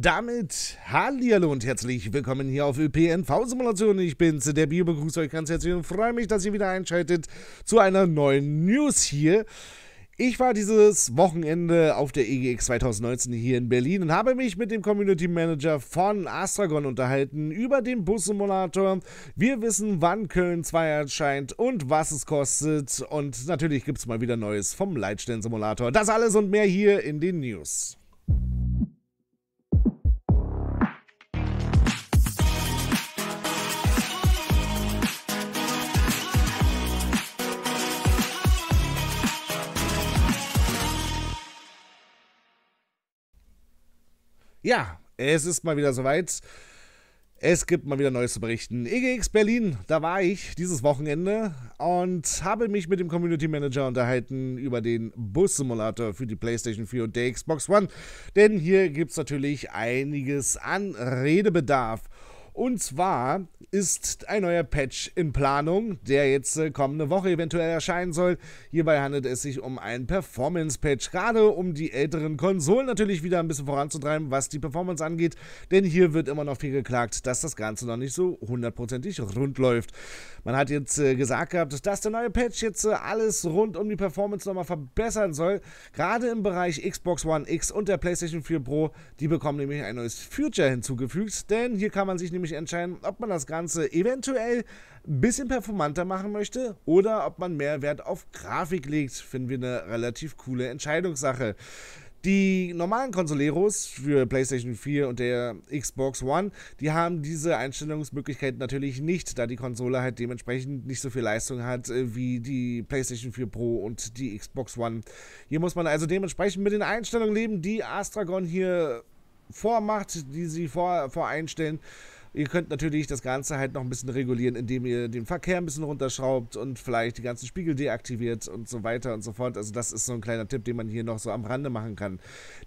damit Hallihallo und herzlich willkommen hier auf ÖPNV-Simulation. Ich bin's, der Bio, begrüße euch ganz herzlich und freue mich, dass ihr wieder einschaltet zu einer neuen News hier. Ich war dieses Wochenende auf der EGX 2019 hier in Berlin und habe mich mit dem Community Manager von Astragon unterhalten über den Bus-Simulator. Wir wissen, wann Köln 2 erscheint und was es kostet. Und natürlich gibt es mal wieder Neues vom Leitstellen-Simulator. Das alles und mehr hier in den News. Ja, es ist mal wieder soweit. Es gibt mal wieder Neues zu berichten. EGX Berlin, da war ich dieses Wochenende und habe mich mit dem Community Manager unterhalten über den Bus-Simulator für die PlayStation 4 und der Xbox One. Denn hier gibt es natürlich einiges an Redebedarf. Und zwar ist ein neuer Patch in Planung, der jetzt äh, kommende Woche eventuell erscheinen soll. Hierbei handelt es sich um einen Performance-Patch, gerade um die älteren Konsolen natürlich wieder ein bisschen voranzutreiben, was die Performance angeht. Denn hier wird immer noch viel geklagt, dass das Ganze noch nicht so hundertprozentig rund läuft. Man hat jetzt äh, gesagt gehabt, dass der neue Patch jetzt äh, alles rund um die Performance nochmal verbessern soll. Gerade im Bereich Xbox One X und der PlayStation 4 Pro, die bekommen nämlich ein neues Future hinzugefügt. Denn hier kann man sich nämlich entscheiden, ob man das Ganze eventuell ein bisschen performanter machen möchte oder ob man mehr Wert auf Grafik legt. Finden wir eine relativ coole Entscheidungssache. Die normalen Consoleros für PlayStation 4 und der Xbox One, die haben diese Einstellungsmöglichkeit natürlich nicht, da die Konsole halt dementsprechend nicht so viel Leistung hat äh, wie die PlayStation 4 Pro und die Xbox One. Hier muss man also dementsprechend mit den Einstellungen leben, die Astragon hier vormacht, die sie vor, voreinstellen. Ihr könnt natürlich das Ganze halt noch ein bisschen regulieren, indem ihr den Verkehr ein bisschen runterschraubt und vielleicht die ganzen Spiegel deaktiviert und so weiter und so fort. Also das ist so ein kleiner Tipp, den man hier noch so am Rande machen kann.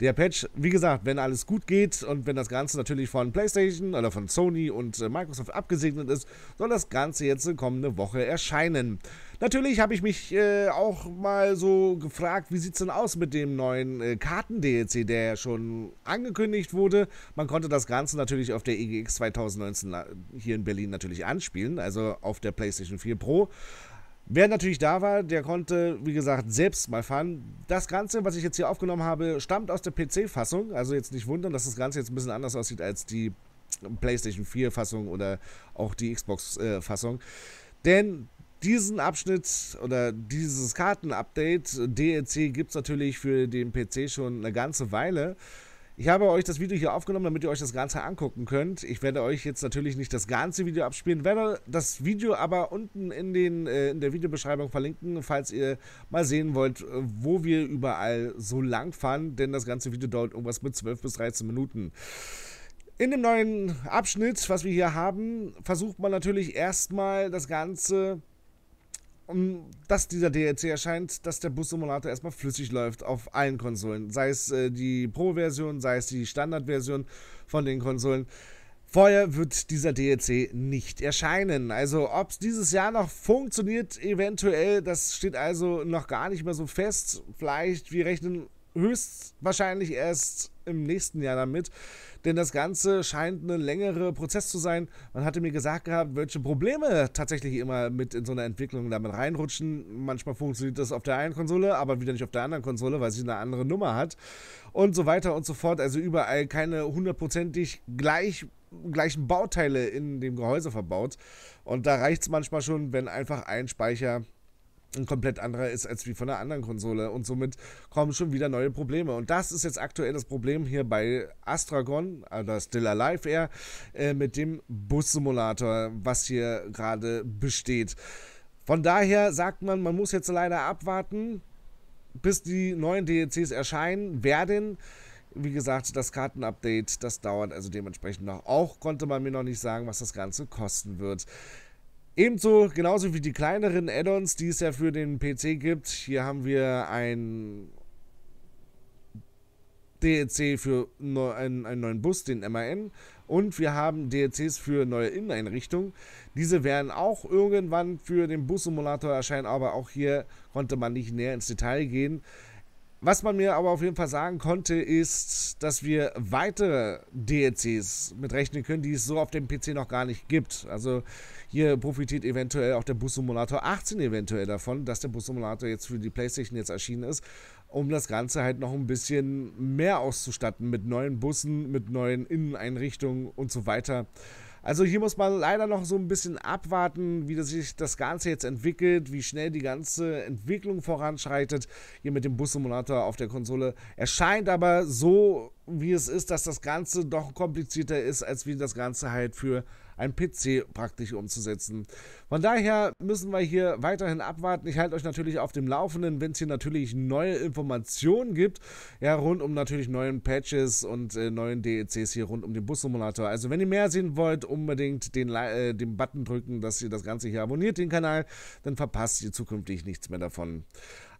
Der Patch, wie gesagt, wenn alles gut geht und wenn das Ganze natürlich von PlayStation oder von Sony und äh, Microsoft abgesegnet ist, soll das Ganze jetzt kommende Woche erscheinen. Natürlich habe ich mich äh, auch mal so gefragt, wie sieht es denn aus mit dem neuen äh, Karten-DLC, der ja schon angekündigt wurde. Man konnte das Ganze natürlich auf der EGX 2019 äh, hier in Berlin natürlich anspielen, also auf der PlayStation 4 Pro. Wer natürlich da war, der konnte, wie gesagt, selbst mal fahren. Das Ganze, was ich jetzt hier aufgenommen habe, stammt aus der PC-Fassung. Also jetzt nicht wundern, dass das Ganze jetzt ein bisschen anders aussieht als die PlayStation 4-Fassung oder auch die Xbox-Fassung. Äh, Denn diesen Abschnitt oder dieses Kartenupdate DLC gibt es natürlich für den PC schon eine ganze Weile. Ich habe euch das Video hier aufgenommen, damit ihr euch das Ganze angucken könnt. Ich werde euch jetzt natürlich nicht das ganze Video abspielen, werde das Video aber unten in, den, äh, in der Videobeschreibung verlinken, falls ihr mal sehen wollt, wo wir überall so lang fahren, denn das ganze Video dauert irgendwas mit 12 bis 13 Minuten. In dem neuen Abschnitt, was wir hier haben, versucht man natürlich erstmal das Ganze um, dass dieser DLC erscheint, dass der Bus-Simulator erstmal flüssig läuft auf allen Konsolen. Sei es äh, die Pro-Version, sei es die Standard-Version von den Konsolen. Vorher wird dieser DLC nicht erscheinen. Also ob es dieses Jahr noch funktioniert, eventuell, das steht also noch gar nicht mehr so fest. Vielleicht, wir rechnen höchstwahrscheinlich erst im nächsten Jahr damit denn das Ganze scheint ein längerer Prozess zu sein. Man hatte mir gesagt gehabt, welche Probleme tatsächlich immer mit in so einer Entwicklung damit reinrutschen. Manchmal funktioniert das auf der einen Konsole, aber wieder nicht auf der anderen Konsole, weil sie eine andere Nummer hat und so weiter und so fort. Also überall keine hundertprozentig gleich gleichen Bauteile in dem Gehäuse verbaut. Und da reicht es manchmal schon, wenn einfach ein Speicher ein komplett anderer ist als wie von einer anderen Konsole und somit kommen schon wieder neue Probleme. Und das ist jetzt aktuell das Problem hier bei Astragon, oder Still Alive Air, äh, mit dem Bus-Simulator, was hier gerade besteht. Von daher sagt man, man muss jetzt leider abwarten, bis die neuen DLCs erscheinen werden. Wie gesagt, das Kartenupdate, das dauert also dementsprechend noch. Auch konnte man mir noch nicht sagen, was das Ganze kosten wird. Ebenso, genauso wie die kleineren Add-ons, die es ja für den PC gibt. Hier haben wir ein DLC für einen, einen neuen Bus, den MAN. Und wir haben DLCs für neue Inneneinrichtungen. Diese werden auch irgendwann für den Bus-Simulator erscheinen, aber auch hier konnte man nicht näher ins Detail gehen. Was man mir aber auf jeden Fall sagen konnte, ist, dass wir weitere DLCs mit rechnen können, die es so auf dem PC noch gar nicht gibt. Also hier profitiert eventuell auch der Bus Simulator 18 eventuell davon, dass der Bus Simulator jetzt für die PlayStation jetzt erschienen ist, um das Ganze halt noch ein bisschen mehr auszustatten mit neuen Bussen, mit neuen Inneneinrichtungen und so weiter. Also hier muss man leider noch so ein bisschen abwarten, wie das sich das Ganze jetzt entwickelt, wie schnell die ganze Entwicklung voranschreitet. Hier mit dem Bus-Simulator auf der Konsole. Erscheint aber so, wie es ist, dass das Ganze doch komplizierter ist, als wie das Ganze halt für ein PC praktisch umzusetzen. Von daher müssen wir hier weiterhin abwarten. Ich halte euch natürlich auf dem Laufenden, wenn es hier natürlich neue Informationen gibt, ja, rund um natürlich neuen Patches und äh, neuen DLCs hier rund um den Bus-Simulator. Also wenn ihr mehr sehen wollt, unbedingt den, äh, den Button drücken, dass ihr das Ganze hier abonniert, den Kanal, dann verpasst ihr zukünftig nichts mehr davon.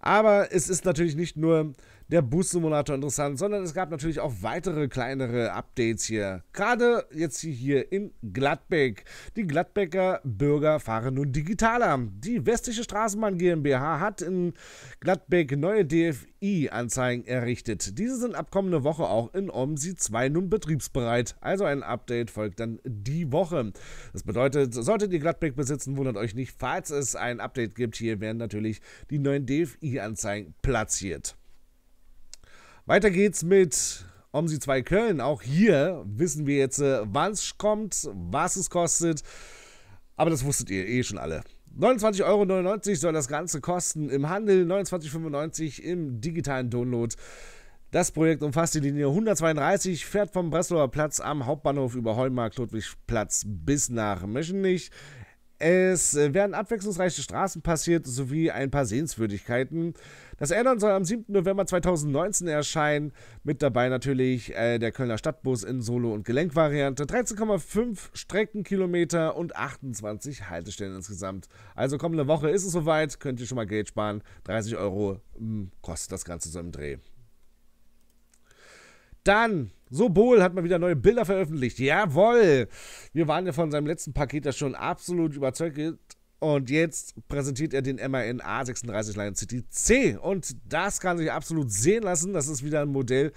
Aber es ist natürlich nicht nur der Boost-Simulator interessant, sondern es gab natürlich auch weitere kleinere Updates hier. Gerade jetzt hier in Gladbeck. Die Gladbecker Bürger fahren nun digitaler. Die Westliche Straßenbahn GmbH hat in Gladbeck neue DFI-Anzeigen errichtet. Diese sind ab kommende Woche auch in OMSI 2 nun betriebsbereit. Also ein Update folgt dann die Woche. Das bedeutet, solltet ihr Gladbeck besitzen, wundert euch nicht, falls es ein Update gibt. Hier werden natürlich die neuen DFI-Anzeigen platziert. Weiter geht's mit OMSI 2 Köln. Auch hier wissen wir jetzt, äh, wann es kommt, was es kostet. Aber das wusstet ihr eh schon alle. 29,99 Euro soll das Ganze kosten im Handel, 29,95 Euro im digitalen Download. Das Projekt umfasst die Linie 132, fährt vom Breslauer Platz am Hauptbahnhof über Heumarkt, Ludwigplatz bis nach Meschenich. Es äh, werden abwechslungsreiche Straßen passiert sowie ein paar Sehenswürdigkeiten. Das Addon soll am 7. November 2019 erscheinen. Mit dabei natürlich äh, der Kölner Stadtbus in Solo- und Gelenkvariante. 13,5 Streckenkilometer und 28 Haltestellen insgesamt. Also kommende Woche ist es soweit. Könnt ihr schon mal Geld sparen. 30 Euro mh, hm, kostet das Ganze so im Dreh. Dann, Sobol hat mal wieder neue Bilder veröffentlicht. Jawoll! Wir waren ja von seinem letzten Paket ja schon absolut überzeugt. Und jetzt präsentiert er den MAN A36 Lion City C. Und das kann sich absolut sehen lassen. Das ist wieder ein Modell,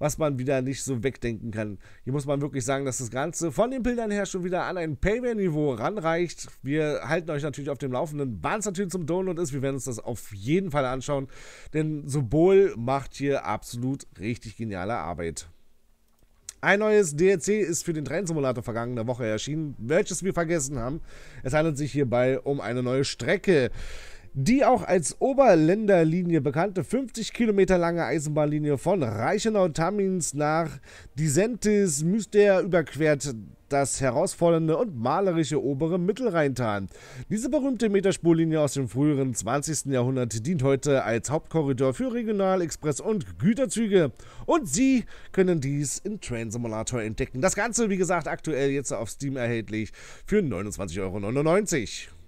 was man wieder nicht so wegdenken kann. Hier muss man wirklich sagen, dass das Ganze von den Bildern her schon wieder an ein Payware-Niveau ranreicht. Wir halten euch natürlich auf dem Laufenden, wann es natürlich zum Download ist. Wir werden uns das auf jeden Fall anschauen, denn Symbol macht hier absolut richtig geniale Arbeit. Ein neues DLC ist für den Train-Simulator vergangene Woche erschienen, welches wir vergessen haben. Es handelt sich hierbei um eine neue Strecke. Die auch als Oberländerlinie bekannte 50 Kilometer lange Eisenbahnlinie von Reichenau-Tamins nach Disentis Myster überquert das herausfordernde und malerische obere Mittelrheintal. Diese berühmte Meterspurlinie aus dem früheren 20. Jahrhundert dient heute als Hauptkorridor für Regional-, Express- und Güterzüge. Und Sie können dies in Train Simulator entdecken. Das Ganze, wie gesagt, aktuell jetzt auf Steam erhältlich für 29,99 Euro.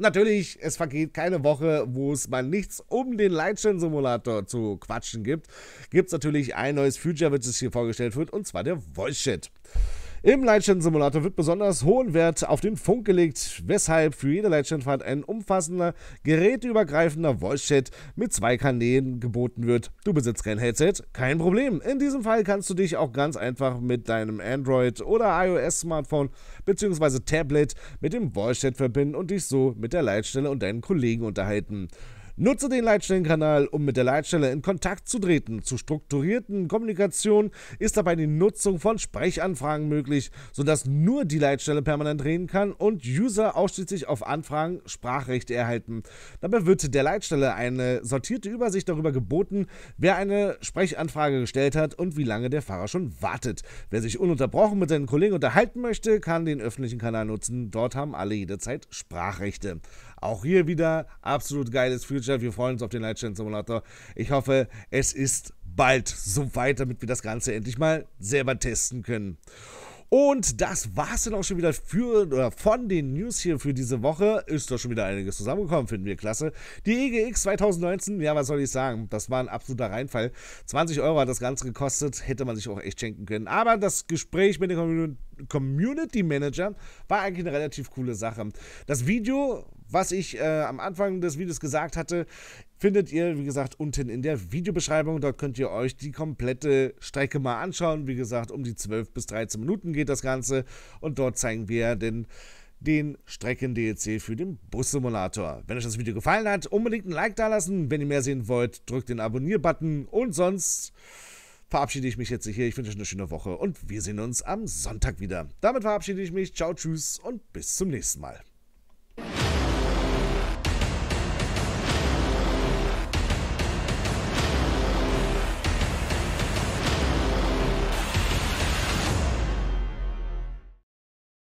Natürlich, es vergeht keine Woche, wo es mal nichts um den Leitstellen-Simulator zu quatschen gibt. Gibt es natürlich ein neues Feature, welches hier vorgestellt wird, und zwar der Voice Chat. Im Leitstand-Simulator wird besonders hohen Wert auf den Funk gelegt, weshalb für jede Leitstandfahrt ein umfassender, geräteübergreifender Voice-Chat mit zwei Kanälen geboten wird. Du besitzt kein Headset? Kein Problem. In diesem Fall kannst du dich auch ganz einfach mit deinem Android- oder iOS-Smartphone bzw. Tablet mit dem Voice-Chat verbinden und dich so mit der Leitstelle und deinen Kollegen unterhalten. Nutze den Leitstellenkanal, um mit der Leitstelle in Kontakt zu treten. Zu strukturierten Kommunikation ist dabei die Nutzung von Sprechanfragen möglich, sodass nur die Leitstelle permanent reden kann und User ausschließlich auf Anfragen Sprachrechte erhalten. Dabei wird der Leitstelle eine sortierte Übersicht darüber geboten, wer eine Sprechanfrage gestellt hat und wie lange der Fahrer schon wartet. Wer sich ununterbrochen mit seinen Kollegen unterhalten möchte, kann den öffentlichen Kanal nutzen. Dort haben alle jederzeit Sprachrechte. Auch hier wieder absolut geiles Future. Wir freuen uns auf den Lightchain Simulator. Ich hoffe, es ist bald so weit, damit wir das Ganze endlich mal selber testen können. Und das war es dann auch schon wieder für oder von den News hier für diese Woche. Ist doch schon wieder einiges zusammengekommen, finden wir klasse. Die EGX 2019, ja, was soll ich sagen? Das war ein absoluter Reinfall. 20 Euro hat das Ganze gekostet, hätte man sich auch echt schenken können. Aber das Gespräch mit dem Community Manager war eigentlich eine relativ coole Sache. Das Video was ich äh, am Anfang des Videos gesagt hatte, findet ihr, wie gesagt, unten in der Videobeschreibung. Dort könnt ihr euch die komplette Strecke mal anschauen. Wie gesagt, um die 12 bis 13 Minuten geht das Ganze. Und dort zeigen wir den, den Strecken-DLC für den Bus-Simulator. Wenn euch das Video gefallen hat, unbedingt ein Like da lassen. Wenn ihr mehr sehen wollt, drückt den Abonnier-Button. Und sonst verabschiede ich mich jetzt hier. Ich wünsche euch eine schöne Woche und wir sehen uns am Sonntag wieder. Damit verabschiede ich mich. Ciao, tschüss und bis zum nächsten Mal.